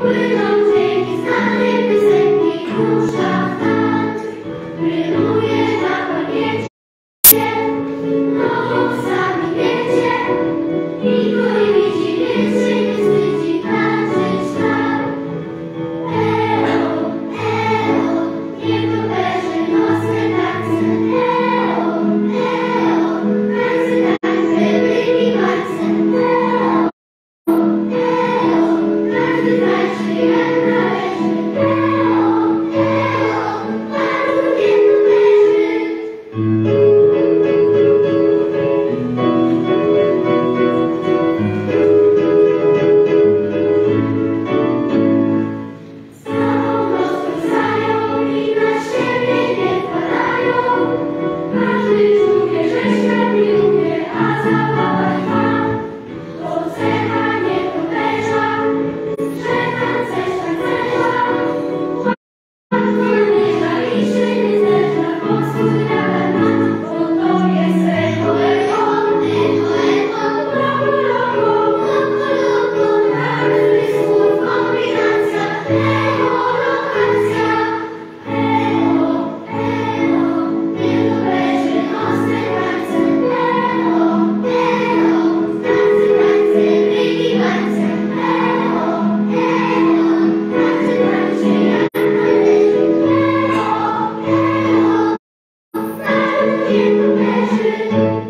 We you. measure